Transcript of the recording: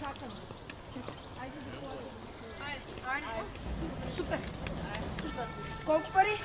Чакам. Айде да Супер. Супер. Колко пари?